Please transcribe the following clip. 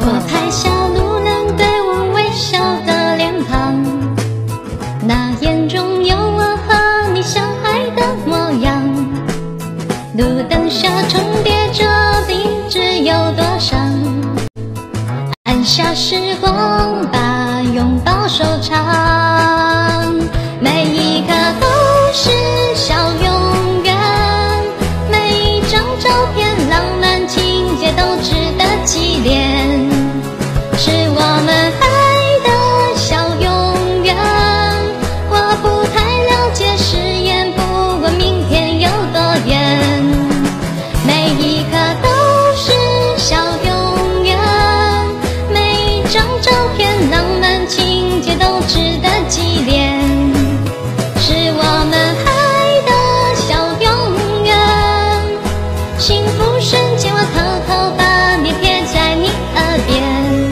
我拍下路人对我微笑的脸庞，那眼中有我和你相爱的模样。路灯下重叠着地址有多少？按下时光，浪漫情节都值得纪念是我们爱的小永远。幸